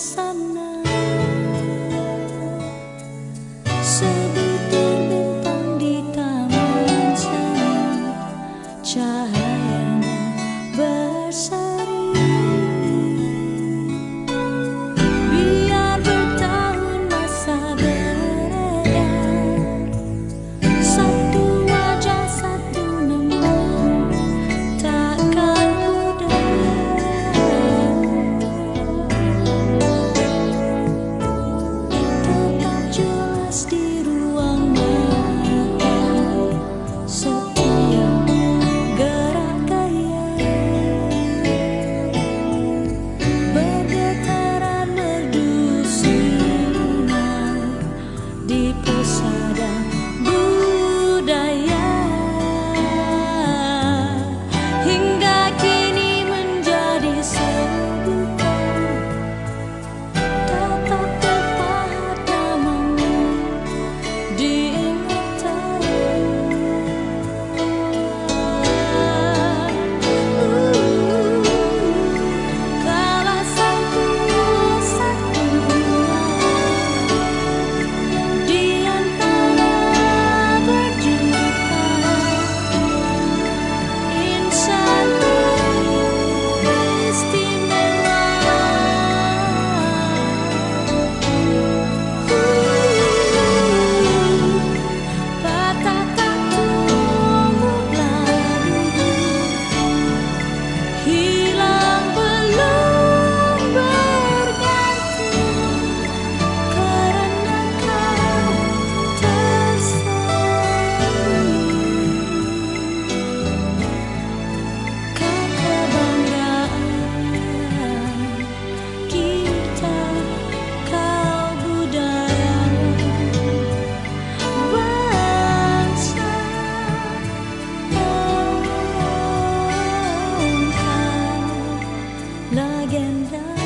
sana. again, love.